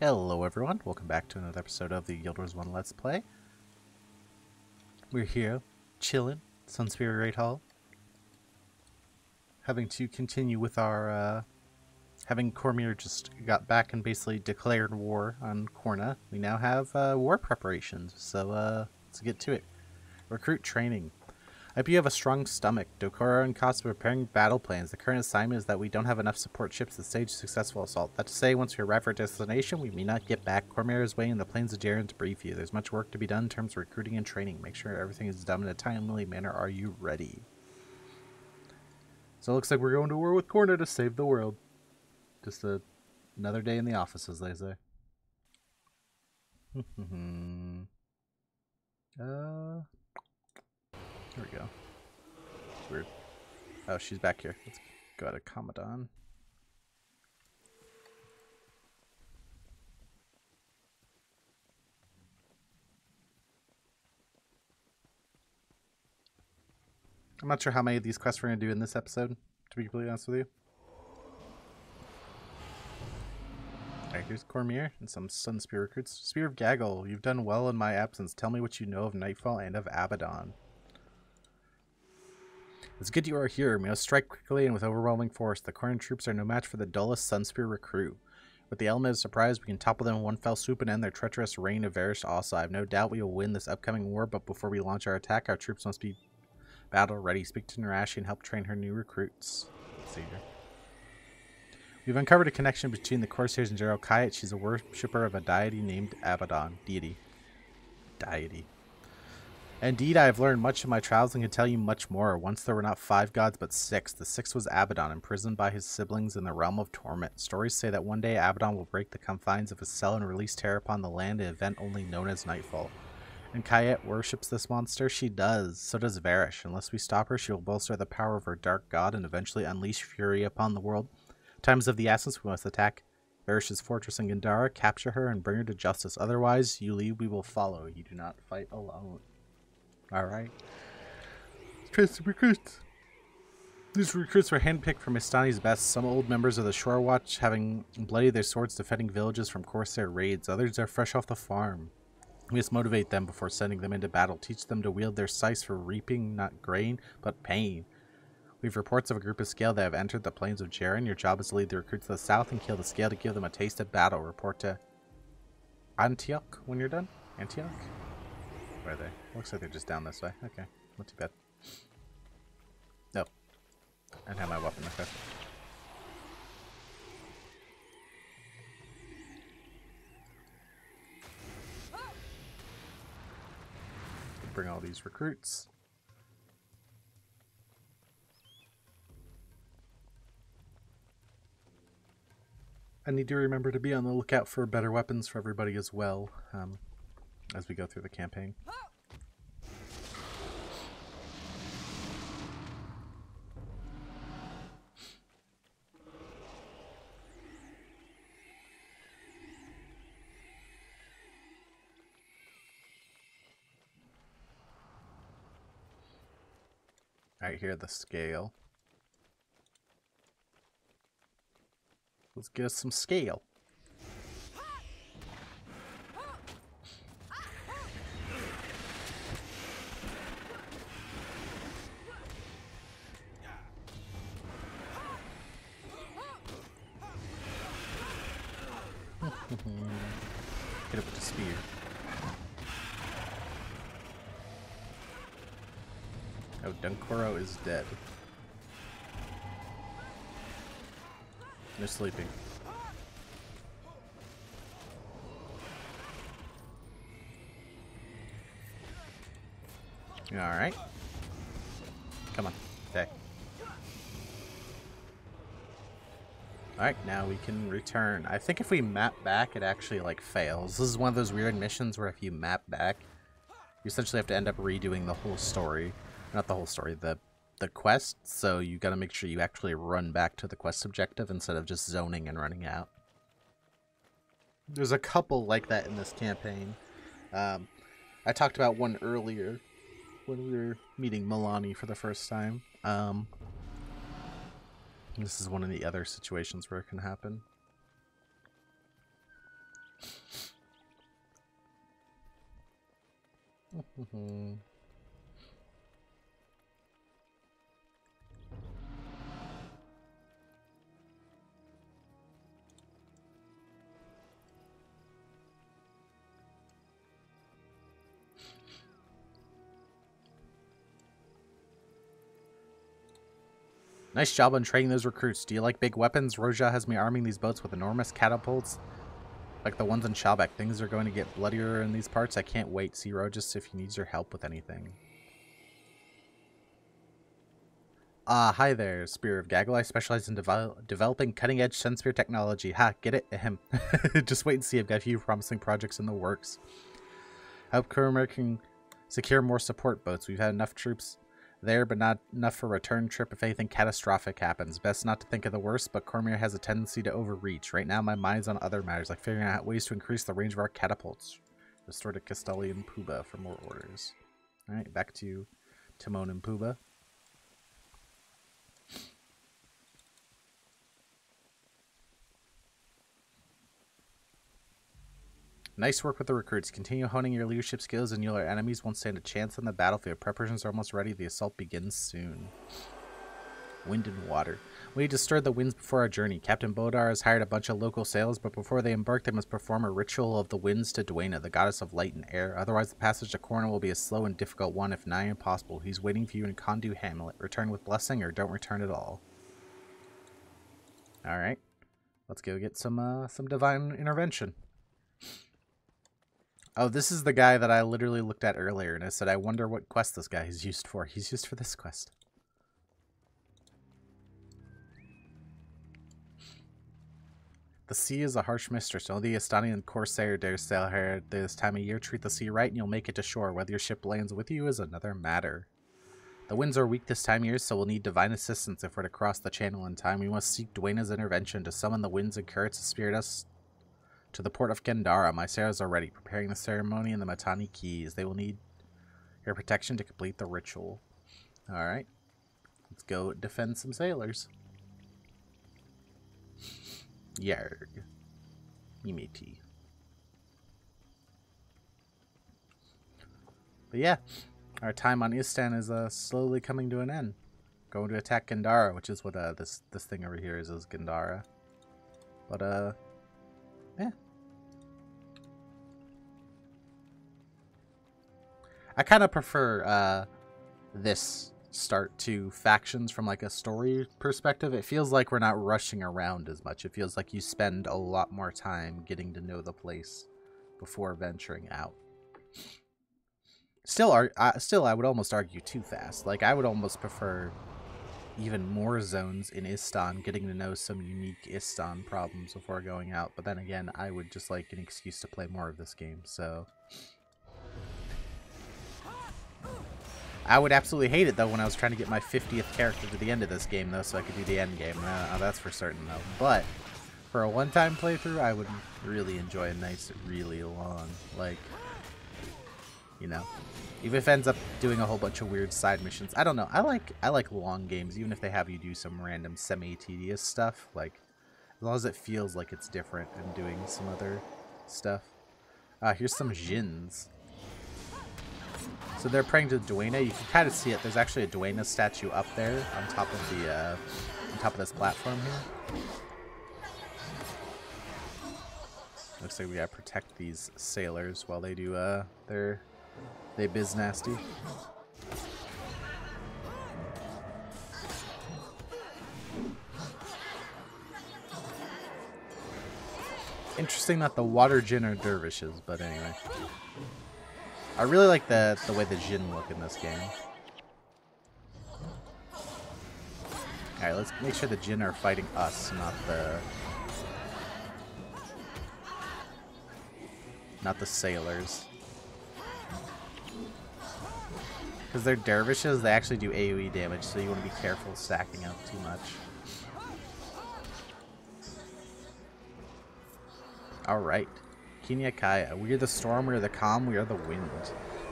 Hello everyone, welcome back to another episode of the Guild Wars 1 Let's Play. We're here, chilling, Sunspear Great Hall. Having to continue with our, uh, having Kormir just got back and basically declared war on Kourna, we now have, uh, war preparations, so, uh, let's get to it. Recruit training. I hope you have a strong stomach. Dunkoro and Costa are preparing battle plans. The current assignment is that we don't have enough support ships to stage a successful assault. That to say, once we arrive at our destination, we may not get back. Kormir is waiting in the plains of Jarin to brief you. There's much work to be done in terms of recruiting and training. Make sure everything is done in a timely manner. Are you ready? So it looks like we're going to war with Kourna to save the world. Just a, another day in the office, as they say. uh... Here we go. Weird. Oh, she's back here. Let's go to Kamadan. I'm not sure how many of these quests we're going to do in this episode, to be completely honest with you. Alright, here's Kormir and some Sun Spear recruits. Spear of Gaggle, you've done well in my absence. Tell me what you know of Nightfall and of Abaddon. It's good you are here. We must strike quickly and with overwhelming force. The Corn troops are no match for the dullest Sunspear recruit. With the element of surprise, we can topple them in one fell swoop and end their treacherous reign of Varesh also. I have no doubt we will win this upcoming war, but before we launch our attack, our troops must be battle ready. Speak to Narashi and help train her new recruits. We've uncovered a connection between the Corsairs and General Kahyet. She's a worshipper of a deity named Abaddon. Deity. Deity. Indeed, I have learned much in my travels and can tell you much more. Once there were not five gods, but six. The sixth was Abaddon, imprisoned by his siblings in the realm of torment. Stories say that one day Abaddon will break the confines of his cell and release terror upon the land, an event only known as Nightfall. And Kahyet worships this monster? She does. So does Varesh. Unless we stop her, she will bolster the power of her dark god and eventually unleash fury upon the world. Times of the essence, we must attack Varesh's fortress in Gandara, capture her, and bring her to justice. Otherwise, you leave, we will follow. You do not fight alone. Alright. The recruits. These recruits were handpicked from Istani's best, some old members of the Shore Watch having bloodied their swords defending villages from Corsair raids. Others are fresh off the farm. We must motivate them before sending them into battle. Teach them to wield their scythes for reaping not grain, but pain. We have reports of a group of Scale that have entered the plains of Jarin. Your job is to lead the recruits to the south and kill the Scale to give them a taste of battle. Report to Antioch when you're done. Antioch? Where they? Looks like they're just down this way. Okay, not too bad. No. I don't have my weapon equipped. Bring all these recruits. I need to remember to be on the lookout for better weapons for everybody as well. Um, as we go through the campaign. Right here the scale. Let's get some scale. The spear. Oh, Dunkoro is dead. They're sleeping. Alright. Come on. Alright, now we can return. I think if we map back, it actually, like, fails. This is one of those weird missions where if you map back, you essentially have to end up redoing the whole story. Not the whole story, the the quest, so you gotta make sure you actually run back to the quest objective instead of just zoning and running out. There's a couple like that in this campaign. Um, I talked about one earlier when we were meeting Milani for the first time. Um, this is one of the other situations where it can happen. Hmm. Nice job on training those recruits. Do you like big weapons? Roja has me arming these boats with enormous catapults. Like the ones in Chahbek. Things are going to get bloodier in these parts. I can't wait. See Rojis if he needs your help with anything. Ah, uh, hi there, Spear of Gaggle. I specialize in devel developing cutting-edge Sun Spear technology. Ha, get it? Ahem. Just wait and see. I've got a few promising projects in the works. Help Kormir can secure more support boats. We've had enough troops there, but not enough for return trip if anything catastrophic happens. Best not to think of the worst, but Kormir has a tendency to overreach. Right now, my mind's on other matters, like figuring out ways to increase the range of our catapults. Restore to Castelli and Puba for more orders. Alright, back to Timon and Puba. Nice work with the recruits. Continue honing your leadership skills and your enemies won't stand a chance on the battlefield. Preparations are almost ready. The assault begins soon. Wind and water. We need to stir the winds before our journey. Captain Bodar has hired a bunch of local sailors, but before they embark, they must perform a ritual of the winds to Dwayna, the goddess of light and air. Otherwise, the passage to Kourna will be a slow and difficult one, if nigh impossible. He's waiting for you in Kondu Hamlet. Return with blessing or don't return at all. Alright. Let's go get some, uh, some divine intervention. Oh, this is the guy that I literally looked at earlier, and I said, I wonder what quest this guy is used for. He's used for this quest. The sea is a harsh mistress. Only the Estonian corsair dares sail here this time of year. Treat the sea right and you'll make it to shore. Whether your ship lands with you is another matter. The winds are weak this time of year, so we'll need divine assistance if we're to cross the channel in time. We must seek Dwayna's intervention to summon the winds and currents to spirit us to the port of Kendara, my sailors are ready, preparing the ceremony in the Mehtani Keys. They will need your protection to complete the ritual. Alright. Let's go defend some sailors. Yarg. Mimiti. But yeah, our time on Istan is uh, slowly coming to an end. Going to attack Gandara, which is what uh, this this thing over here is, is Gandara. But uh, I kind of prefer uh, this start to factions from like a story perspective. It feels like we're not rushing around as much. It feels like you spend a lot more time getting to know the place before venturing out. Still, uh, still, I would almost argue too fast. Like I would almost prefer even more zones in Istan, getting to know some unique Istan problems before going out. But then again, I would just like an excuse to play more of this game, so... I would absolutely hate it, though, when I was trying to get my 50th character to the end of this game, though, so I could do the end game. Uh, that's for certain, though. But, for a one-time playthrough, I would really enjoy a nice, really long, like, you know, even if ends up doing a whole bunch of weird side missions. I don't know. I like I like long games, even if they have you do some random semi-tedious stuff. Like, as long as it feels like it's different and doing some other stuff. Uh, here's some Djinns. So they're praying to Dwayna. You can kind of see it. There's actually a Dwayna statue up there on top of the uh, on top of this platform here. Looks like we gotta protect these sailors while they do uh their they biz nasty. Interesting that the water Djinn are dervishes, but anyway. I really like the the way the Djinn look in this game. Alright, let's make sure the Djinn are fighting us, not the... Not the sailors. Because they're dervishes, they actually do AoE damage, so you want to be careful stacking up too much. Alright. Kinya Kaya. We are the storm, we are the calm, we are the wind.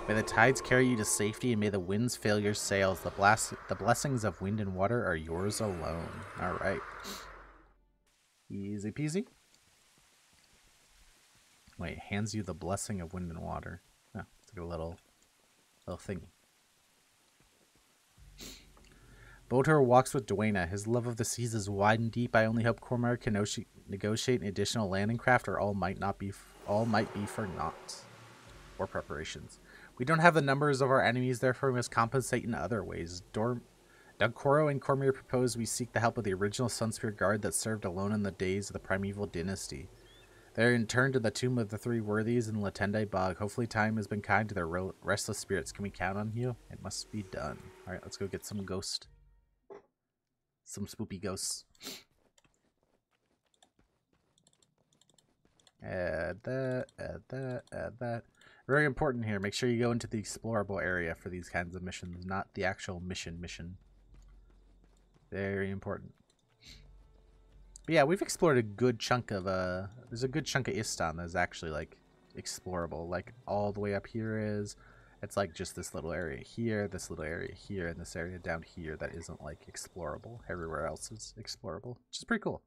May the tides carry you to safety, and may the winds fail your sails. The, blast the blessings of wind and water are yours alone. Alright. Easy peasy. Wait, hands you the blessing of wind and water. Oh, it's like a little little thingy. Botor walks with Dwayna. His love of the seas is wide and deep. I only hope Cormac can negotiate an additional landing craft, or all might not be all might be for naught. War preparations. We don't have the numbers of our enemies, therefore we must compensate in other ways. Dor Dunkoro and Kormir propose we seek the help of the original Sunspear Guard that served alone in the days of the Primeval Dynasty. They are interned in the Tomb of the Three Worthies in Lahtenda Bog. Hopefully time has been kind to their restless spirits. Can we count on you? It must be done. Alright, let's go get some ghost some spoopy ghosts. Add that, add that, add that. Very important here. Make sure you go into the explorable area for these kinds of missions, not the actual mission mission. Very important. But yeah, we've explored a good chunk of, uh, there's a good chunk of Istan that's actually, like, explorable. Like, all the way up here is, it's like just this little area here, this little area here, and this area down here that isn't like explorable. Everywhere else is explorable, which is pretty cool.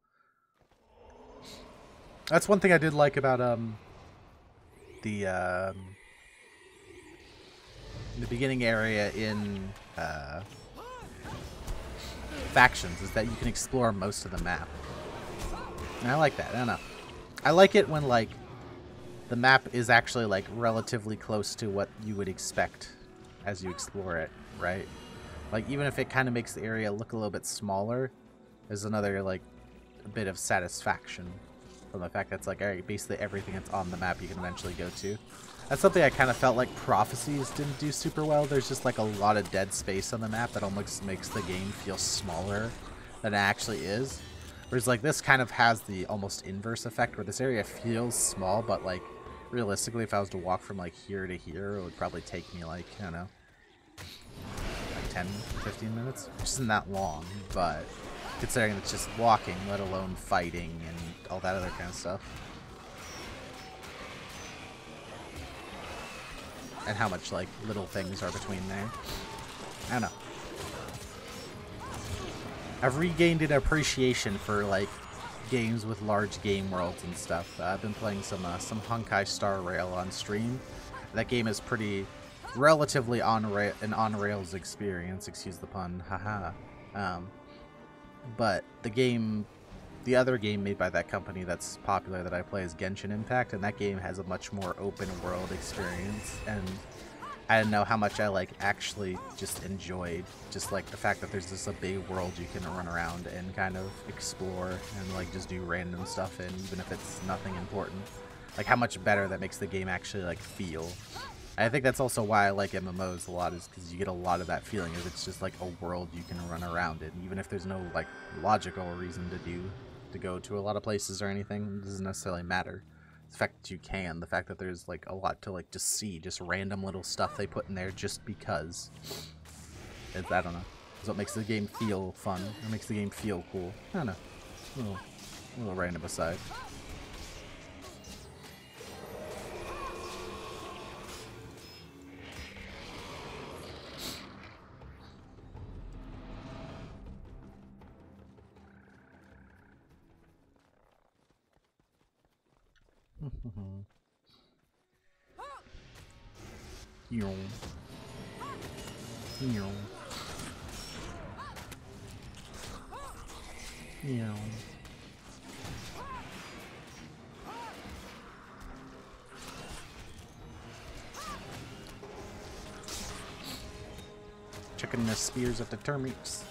That's one thing I did like about um the um, the beginning area in uh, factions is that you can explore most of the map. And I like that. I don't know. I like it when like the map is actually like relatively close to what you would expect as you explore it, right? Like even if it kind of makes the area look a little bit smaller, there's another like a bit of satisfaction from the fact that it's like, alright, basically everything that's on the map you can eventually go to. That's something I kind of felt like Prophecies didn't do super well. There's just like a lot of dead space on the map that almost makes the game feel smaller than it actually is. Whereas like this kind of has the almost inverse effect where this area feels small but like realistically, if I was to walk from like here to here, it would probably take me like, I don't know, like 10, 15 minutes, which isn't that long, but considering it's just walking, let alone fighting and all that other kind of stuff. And how much like little things are between there. I don't know. I've regained an appreciation for like games with large game worlds and stuff. Uh, I've been playing some uh, some Honkai Star Rail on stream. That game is pretty relatively on an on rails experience. Excuse the pun, haha. Um, but the game, the other game made by that company that's popular that I play is Genshin Impact, and that game has a much more open world experience and I don't know how much I like actually just enjoyed just like the fact that there's just a big world you can run around and kind of explore and like just do random stuff in even if it's nothing important. Like how much better that makes the game actually like feel. I think that's also why I like MMOs a lot is because you get a lot of that feeling of it's just like a world you can run around in even if there's no like logical reason to do to go to a lot of places or anything it doesn't necessarily matter the fact that you can, the fact that there's like a lot to like just see, just random little stuff they put in there just because. It's, I don't know. It's what makes the game feel fun. It makes the game feel cool. I don't know. A little, a little random aside. Checking the spears at the termites.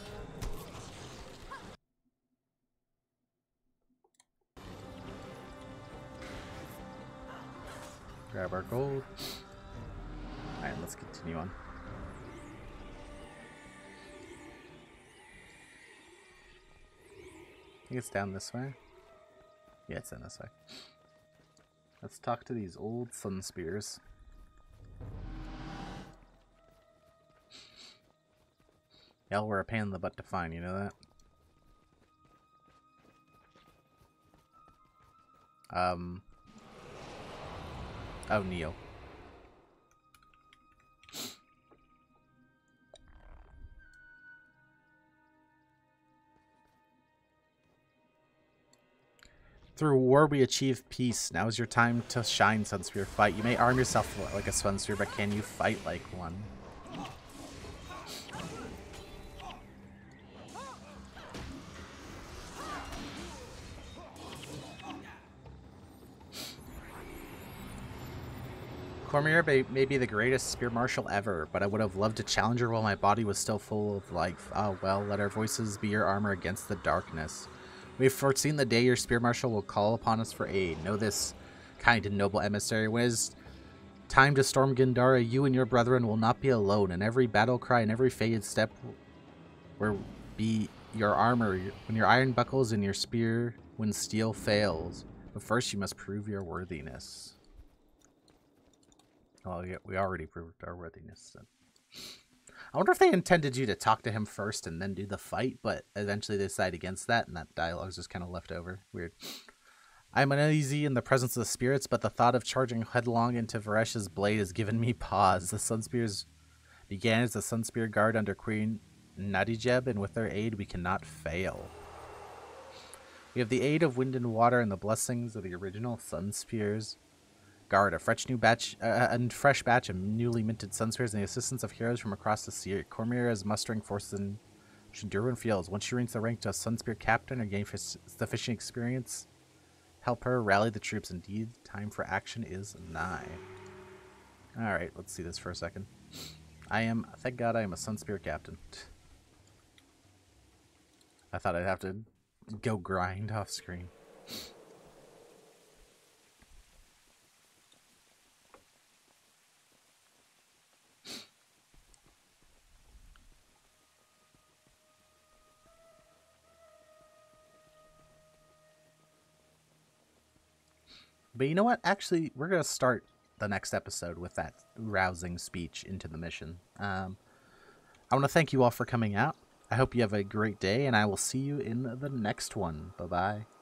Grab our gold. Alright, let's continue on. I think it's down this way. Yeah, it's in this way. Let's talk to these old sun spears. Y'all were a pain in the butt to find, you know that? Um, Oh, Neil. Through war we achieve peace. Now is your time to shine, Sunspear. Fight. You may arm yourself like a Sunspear, but can you fight like one? Kormir may, may be the greatest spear marshal ever, but I would have loved to challenge her while my body was still full of life. Oh ah, well, let our voices be your armor against the darkness. We have foreseen the day your spear marshal will call upon us for aid. Know this, kind and noble emissary. When it is time to storm Gandara, you and your brethren will not be alone, and every battle cry and every faded step will be your armor when your iron buckles and your spear when steel fails. But first you must prove your worthiness. Well, yeah, we already proved our worthiness. So. I wonder if they intended you to talk to him first and then do the fight, but eventually they decide against that, and that dialogue's just kind of left over. Weird. I am uneasy in the presence of the spirits, but the thought of charging headlong into Varesh's blade has given me pause. The Sun Spears began as the Sun Spear Guard under Queen Nadijeh, and with their aid we cannot fail. We have the aid of wind and water and the blessings of the original Sun Spears Guard, a fresh new batch, uh, a fresh batch of newly minted Sun Spears, and the assistance of heroes from across the sea. Kormir is mustering forces in Shinduran fields. Once she reach the rank to a Sun Spear captain or gain sufficient experience, help her rally the troops. Indeed, time for action is nigh. Alright, let's see this for a second. I am, thank God I am a Sun Spear captain. I thought I'd have to go grind off screen. But you know what? Actually, we're going to start the next episode with that rousing speech into the mission. Um, I want to thank you all for coming out. I hope you have a great day, and I will see you in the next one. Bye bye.